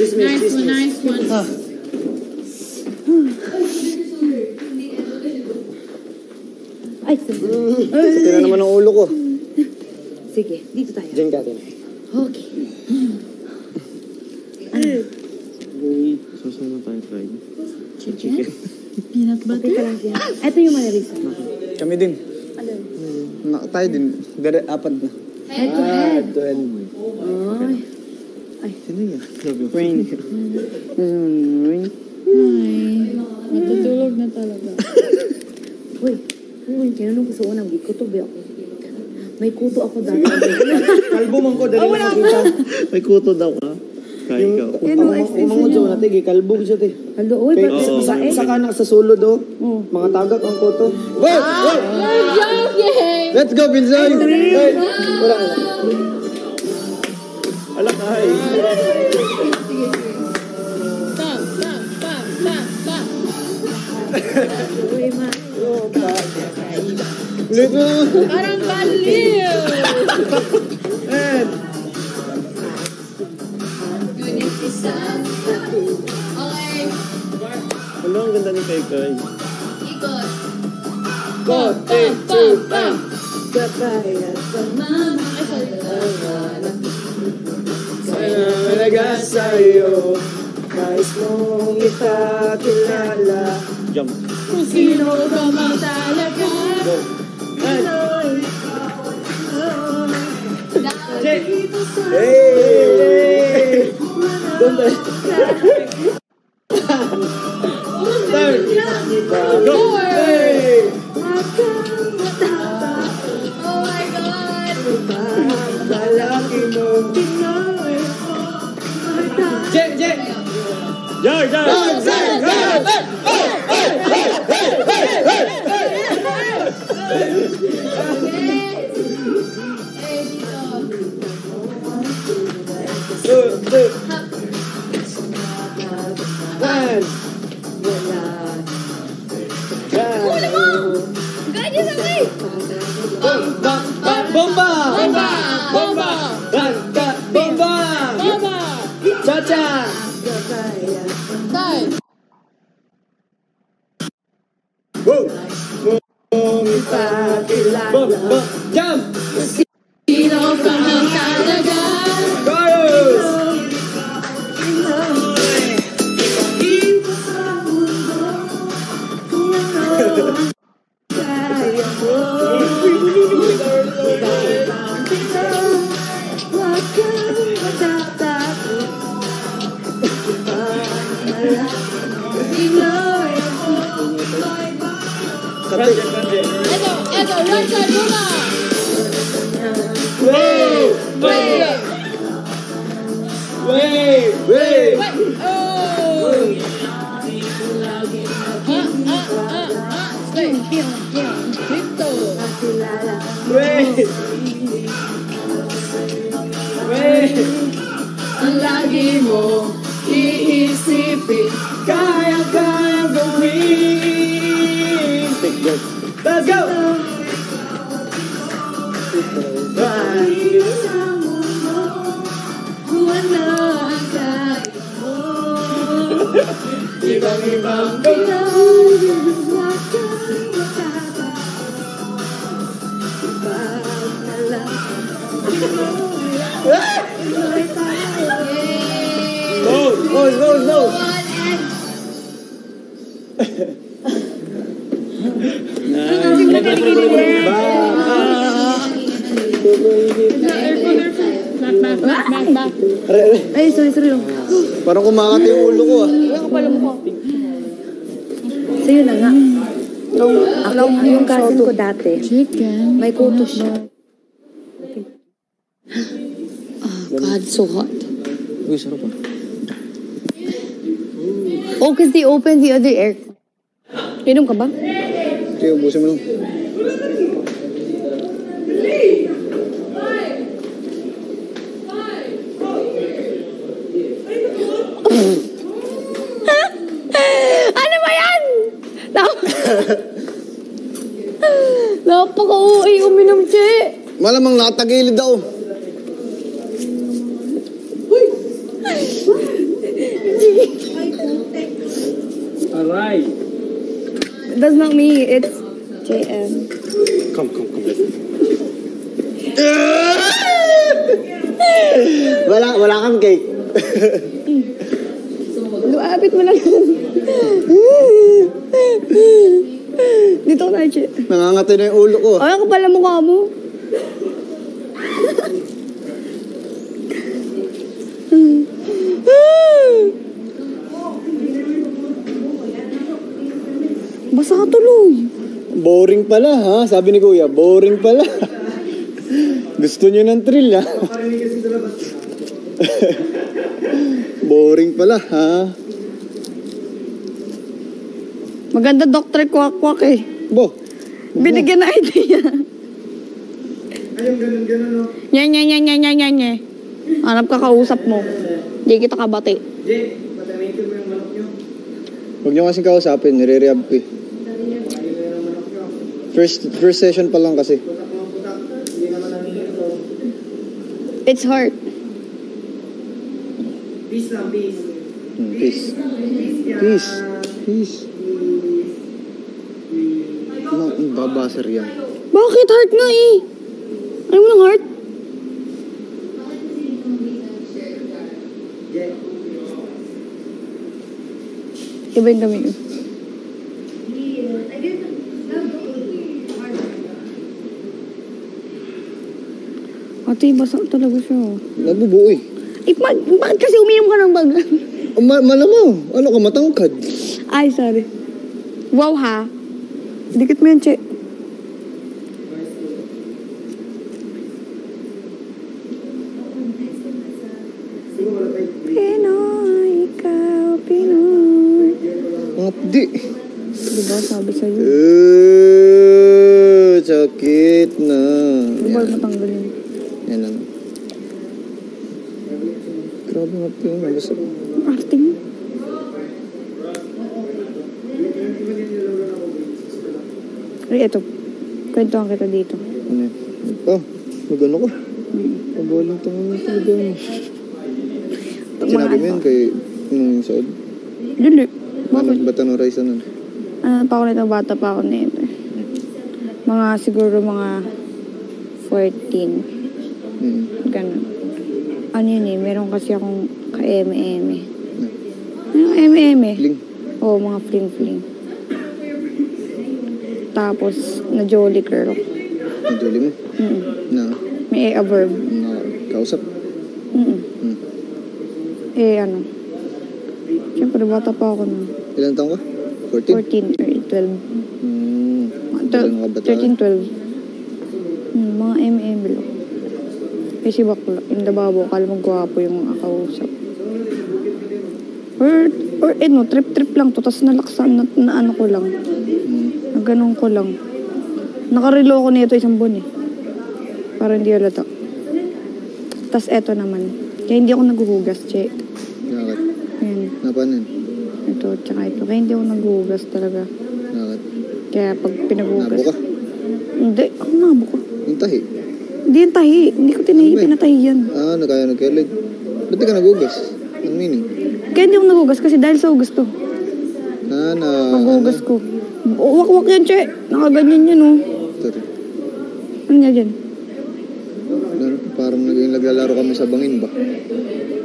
Nice one, nice one. Ay, sige. Tira naman ang ulo ko. Sige, dito tayo. Diyan ka, Tin. Okay. Uy, susunod na tayo try. Chicken. Peanut Okay ka lang siya. Ito yung manarisa. Kami din. Ano? Na, tayo din. Gada, apat na. Head to head. to head. Ay. Sino yan? Rain. Rain. Ay, matutulog na talaga. Uy, uy, tinanong ko sa unang week, kuto ba ako? May kuto ako dati. Kalbo man ko, dali na makita. May kuto daw ka. Kaya ikaw. Umangod sa natin, eh, kalbo siya, te. Hello, uy, Kay, ba't sa, babae? sa kanak sa sulod, oh. Oh. Mga tagak ang koto. Wait! Wait! Joking! Let's go! Wait! Wala, wala. Mo. Parang baliw! And, Okay, Ano ang ganda ni Kay Kay? ikot. One, two, two, Pam! Gagaya sa Talaga sa'yo Nais mong ipakilala Jump. Kung sino ka man talaga. Hey! Doon tayo. Third. Go! Hey! 杨二加油 Whoa. Jump! Konti. Eto, eto, right side muna. Wait! Wait, Wait! Wait! wait. Oh. Ah, ah, ah, ah. Stay. Dito. Wait! Wait! Ang lagi mo iisipin. Ay, sorry, sorry lang. Parang kumakati yung ulo ko ah. Wala ka pala mukha. Sa'yo na nga. Nung, ako, yung cousin ko dati, Chicken. may kuto siya. Oh, God, so hot. Uy, sarap ah. Oh, because they opened the other air. Inom ka ba? Sige, ubusin mo lang. Ano ba yan? Nap- Napaka-uwi uminom, che. Malamang nakatagilid ako. That's not me. It's JM. Come, come, come. wala, wala kang cake. Luapit mo lang. Dito ka na, che. Nangangati na yung ulo ko. Ay, ako pala mukha mo. Basta ka tuloy. Boring pala ha, sabi ni Kuya, boring pala. Gusto niyo ng thrill ha? boring pala ha? Maganda Dr. Kwak-Kwak eh. Bo, Binigyan na idea. Nye, nye, nye, nye, nye, nye, nye. Hanap ka kausap mo. Di kita kabati. huwag niyo kasing kausapin, nire-rehab ko eh. First, first session pa lang kasi. It's hard. Hmm, peace. Peace. Peace. Ano, ang babasar yan. Bakit heart nga eh? Ayaw mo ng heart? Iba yung dami ko. Ate, basa talaga siya. Nabubuo eh. Eh, ba- bakit kasi uminom ka ng bag? Oh, ma malamaw. Ano ka, matangkad? Ay, sorry. Wow ha. Dikit mo yan, che. Pinoy, ikaw, Pinoy. Mga di. Diba sabi sa'yo? Uh, sakit na. Diba Yan, matanggalin? Lang. Grabe nga po yun. Basta, Arting. Ay, eto. Kwentuhan kita dito. ano yun? Oh, magano ko. Pabalang tangan na talaga. Sinabi mo yun kay nung saod. Ano, Bakit? ba't ano rice nun? Ano pa ako nito, bata pa ako nito. Mga siguro mga 14. Hmm. Ganun. Ano yun eh, meron kasi akong ka-eme-eme. Ano eme-eme? Ling. Oo, mga fling-fling. Tapos, na jolly girl. Naduli mo. Mm Na, May a verb. na kausap. Mm Hmm. Eh, ano. Siyempre, bata pa ako nun. Ilan taong ka? 14? 14 or 12. Hmm. Mga Talagang kabataan. 13, 12. Hmm, mga MM lang. Eh si bakla, yung lababo, kala mo gwapo yung mga kausap. Or, or eh no, trip-trip lang to, tapos nalaksan, na, na ano ko lang. Na ganun ko lang. Nakarelo ko nito isang buwan eh. Para hindi halata. Tapos eto naman. Kaya hindi ako naghuhugas, che. Bakit? Ayan. Napanin? Ito, tsaka ito. Kaya hindi ako naghuhugas talaga. Bakit? Kaya pag pinaghuhugas... Nabo ka? Hindi, ako nabo ko. Yung tahi. Hindi yung tahi. Hindi ko tinahi, pinatahi yan. Ah, nakaya nagkalig. Ba't di ka nagugas? Ang meaning? Kaya hindi ako naghugas kasi dahil sa hugas to. Ah, na... Paghugas ko. Wak-wak yan, che. Nakaganyan yan, oh. Sorry. Ano nga dyan? Parang naging naglalaro kami sa bangin ba?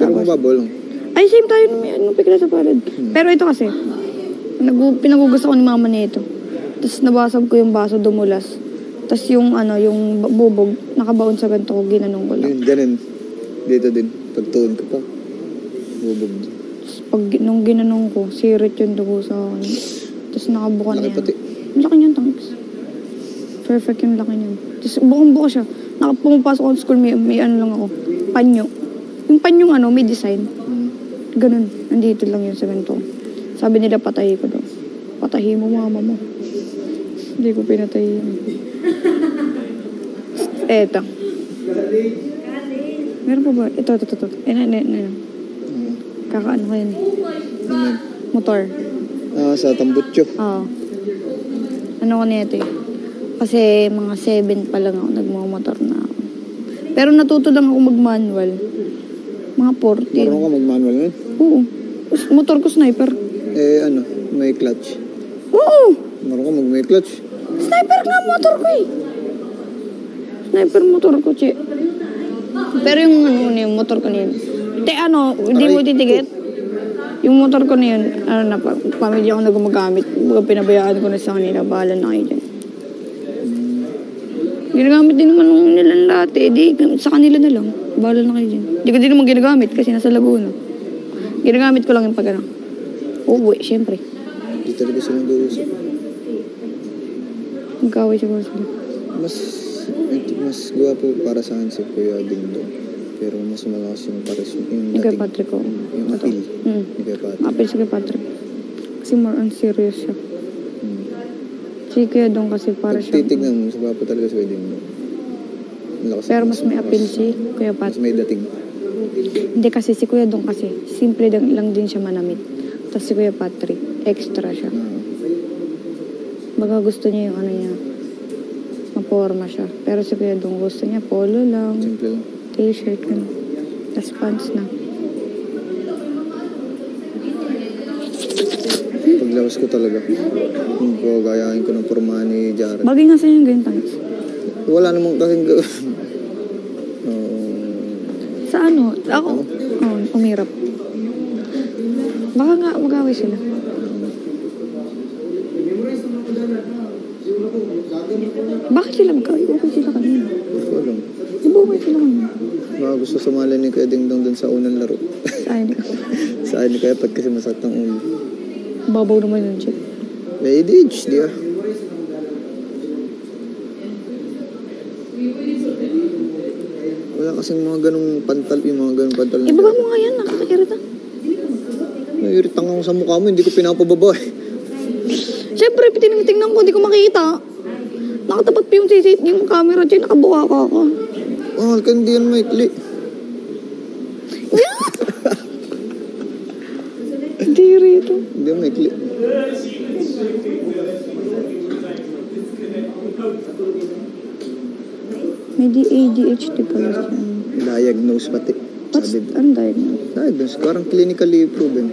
Pero mababaw lang. Ay, same tayo nung may ano, pikla sa palad. Pero ito kasi, nag pinagugas ako ni mama nito. Tapos nabasag ko yung baso, dumulas. Tapos yung ano, yung bubog, nakabaon sa ganito ko, ginanong ko lang. Yun, ganun. Dito din. Pagtuon ka pa. Bubog din. Tapos pag nung ginanong ko, sirit yung dugo sa akin. Tapos nakabuka na yan. pati. Ang laki niyan, tanks. Perfect yung laki niyan. Tapos bukong buka siya. Naka, pumapasok ako sa school, may, may ano lang ako, panyo. Yung panyong ano, may design. Ganun. Nandito lang yun sa ganito. Sabi nila patahi ko daw. Patahi mo mama mo. Hindi ko pinatay yun. Eto. Meron pa ba? Ito, ito, ito. ito. Eh, na, na, na. Kakaano ko yun. ano? Motor. Ah, sa tambutso. Oo. Ano ko nito eh. Kasi mga 7 pa lang ako nagmamotor na ako. Pero natuto lang ako mag-manual. Mga 14. Marunong ka mag-manual ngayon? Oo. Tapos Motor ko sniper. Eh, ano, may clutch. Oo. Marunong ka mag-may clutch. Sniper nga motor ko eh. Sniper motor ko, che. Pero yung ano yung motor ko na yun. Te, ano, hindi mo titigit. Yung motor ko na yun, ano na, pa, pamilya ko na gumagamit. Baga pinabayaan ko na sa kanila. Bahala na kayo dyan. Ginagamit din naman nung nilang lahat eh. Di, sa kanila na lang. Bahala na kayo dyan. Di ko din naman ginagamit kasi nasa Laguna. Ginagamit ko lang yung pag ano. Uuwi, syempre. Di talaga sila nag-uusap. Magkaway siguro sila. Mas, mas gwapo para sa akin si Kuya Ding Dong. Pero mas malakas yung pares yung, Yung kay dating. Patrick ko. Yung Ito. appeal. Mm. Yung kay Patrick. Apil si kay Patrick. Kasi more on serious siya. Hmm. Si Kuya Dong kasi para Pag siya. titignan mo, mas gwapo talaga si Kuya Ding Dong. Malakas Pero mas may appeal si Kuya Mas Patrick. may dating. Hindi kasi si Kuya Dong kasi simple lang, lang din siya manamit. Tapos si Kuya Patrick, extra siya. Ah, Baga gusto niya yung ano niya, maporma siya. Pero si Kuya Dong gusto niya polo lang, simple lang. t-shirt, ganun. Tapos pants na. Paglabas ko talaga, kung gagayahin ko ng pormahan ni Jared. Bagay nga sa'yo yung ganyan tangs. Wala namang kasing. Oo. Sa ano? Ako? Oh, umirap. Baka nga mag-away sila. Bakit sila magkaway? Okay sila kanina. Hindi ko alam. Okay sila kanina? Gusto sumali ni Kuya Ding Dong dun sa unang laro. Ay, hindi. sa akin ni Kuya Pat kasi masakit ang ulo. Babaw naman yung chip. May ADHD ah. Wala kasing mga ganong pantal, yung mga ganong pantal. na Ibaba mo nga yan, nakakirita. Nairitang ako sa mukha mo, hindi ko pinapababa eh. Siyempre, tinitingnan ko, hindi ko makita. Nakatapat pa yung CCTV, yung camera dyan, nakabuka ka ako. Oh, ka hindi yan maikli. Hindi rito. Hindi yan maikli. May ADHD pala siya. Diagnose pati. What's, ano diagnose? diagnose, parang clinically proven.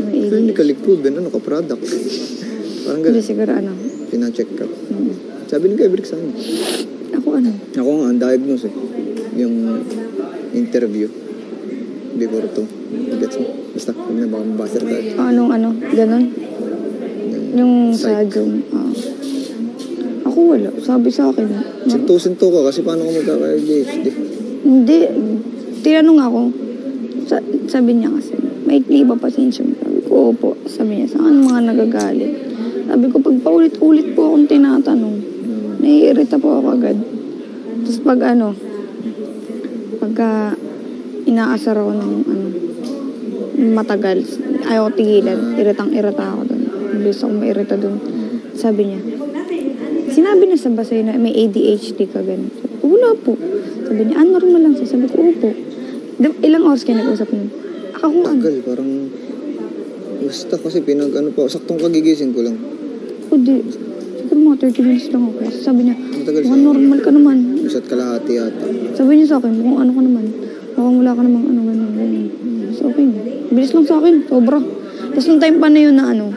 May ADHD. Clinically proven, ano ka, product. parang Hindi ganun, siguro ano. Pina-check up. Hmm. Sabi ni Kuya Brick sa akin. Ako ano? Ako nga, ang diagnose eh. Yung interview. Before to. Gets mo? Basta, huwag na baka mabasa tayo. Anong ano? Ganon? Yung sa Psych. Zoom. ah. ako wala. Sabi sa akin. na- Sinto-sinto ka kasi paano ka magkaka-ADHD? Hindi. Tinanong ako. Sa, sabi niya kasi, may ba pasensya mo? Sabi ko, opo. Sabi niya, saan mga nagagalit? Sabi ko, pag paulit-ulit po akong tinatanong, naiirita po ako agad. Tapos pag ano, pagka inaasar ako ng ano, matagal, ayaw ko tigilan, iritang-irita ako doon. Bilis ako mairita doon. Sabi niya, sinabi na sa ba sa'yo na may ADHD ka ganito? Wala po. Sabi niya, ah, normal lang siya. Sabi ko, opo. Ilang oras kayo nag-usap nun? Ako kung ano. Tagal, parang... Basta kasi pinag ano pa, saktong kagigising ko lang. O di, siguro mga 30 minutes lang ako. Kasi sabi niya, mukhang siya. normal ka naman. Isa't kalahati yata. Sabi niya sa akin, mukhang ano ka naman. Mukhang wala ka namang ano, gano'n. So, okay. Bilis lang sa akin, sobra. Tapos nung time pa na yun na ano,